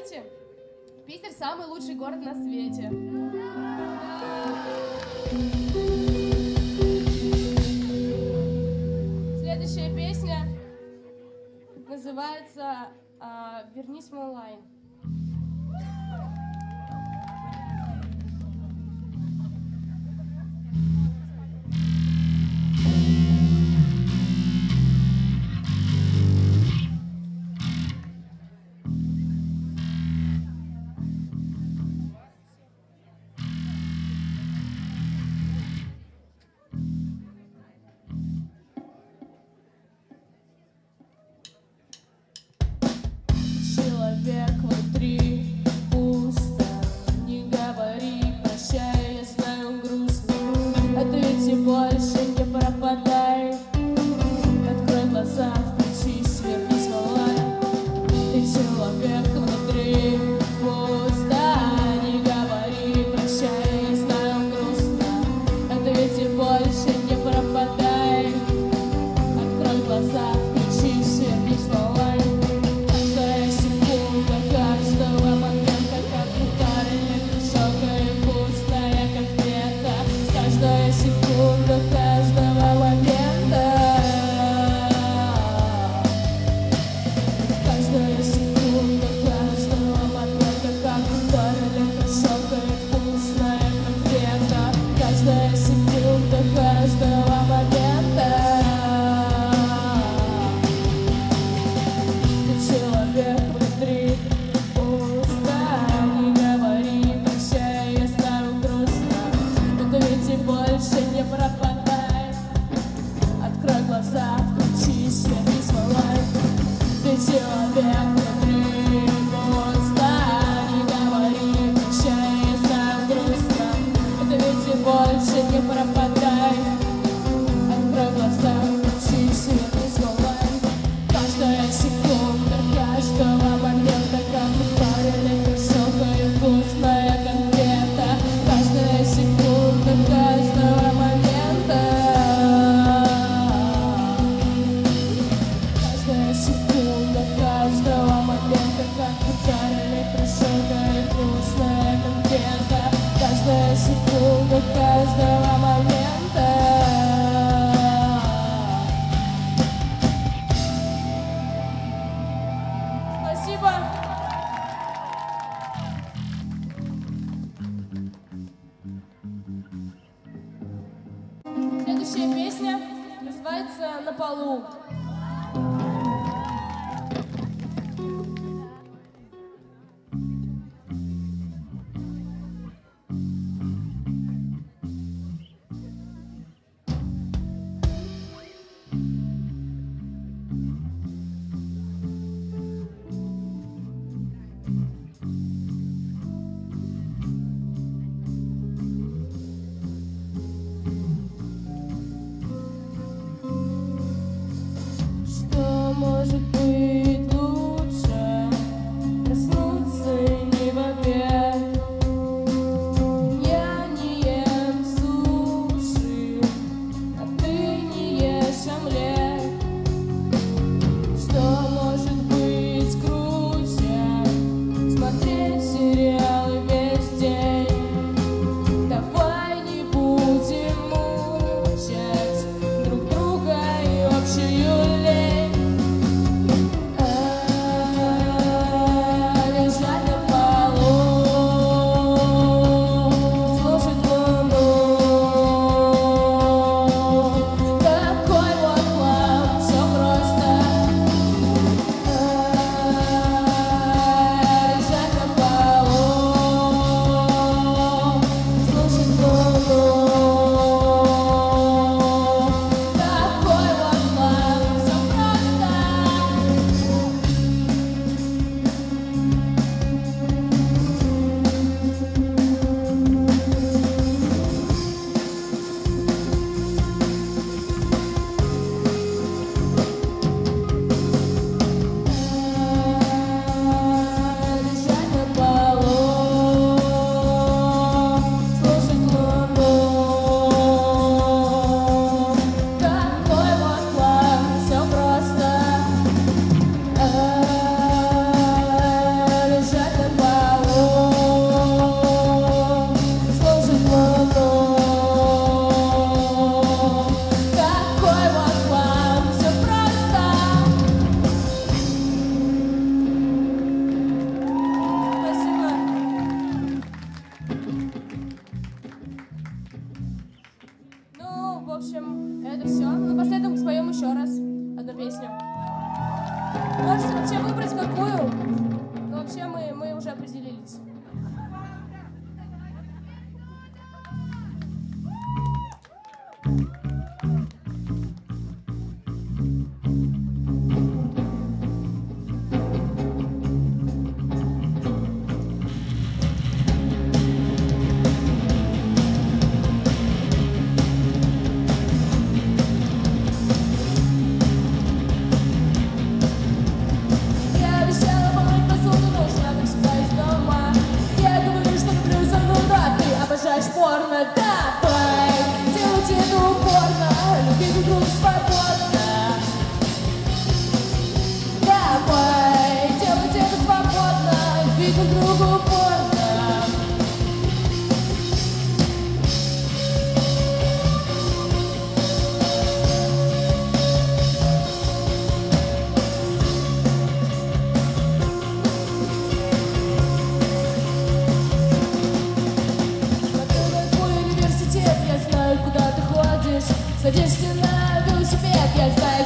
знаете, Питер самый лучший город на свете. Следующая песня называется а, «Вернись в онлайн». It's your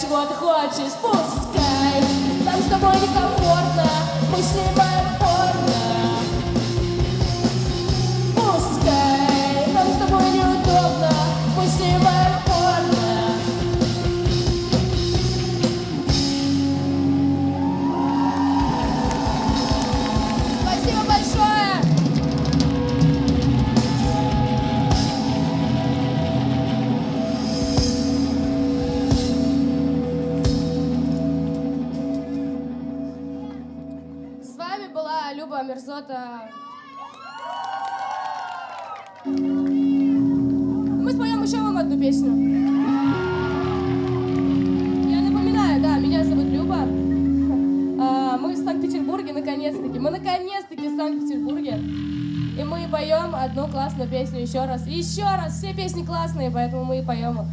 чего ты хочешь, пускай. Там с тобой некомфортно, мы снимаем Люба Мерзота. Мы споем еще вам одну песню. Я напоминаю, да, меня зовут Люба. А, мы в Санкт-Петербурге, наконец-таки. Мы наконец-таки в Санкт-Петербурге. И мы поем одну классную песню еще раз. Еще раз. Все песни классные, поэтому мы и поем их.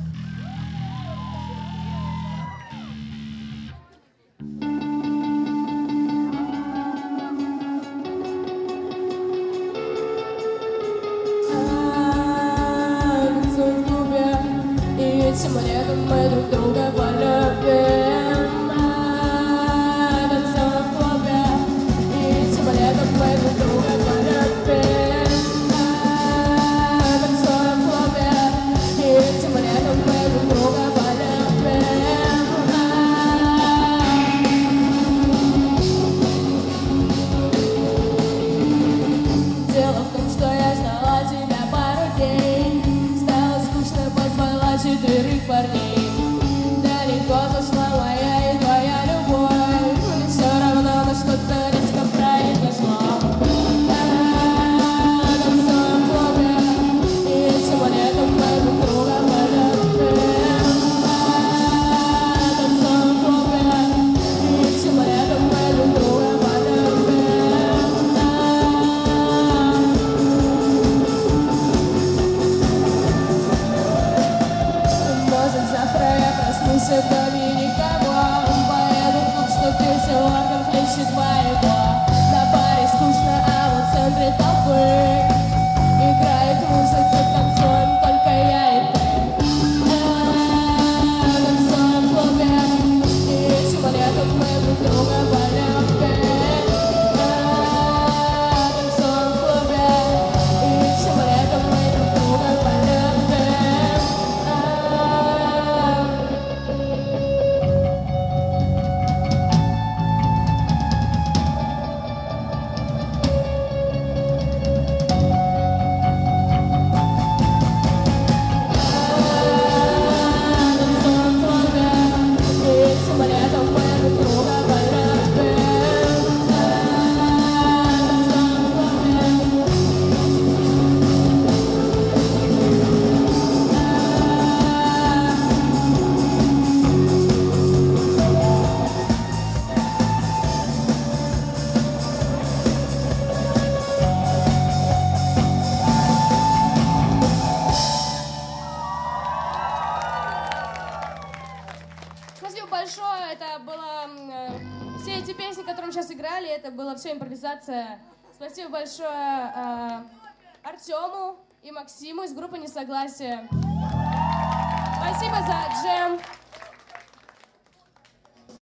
Essa mulher não é do tão cavalhão. большое. Это было... Э, все эти песни, которые мы сейчас играли, это была все импровизация. Спасибо большое э, Артему и Максиму из группы «Несогласие». Спасибо за джем.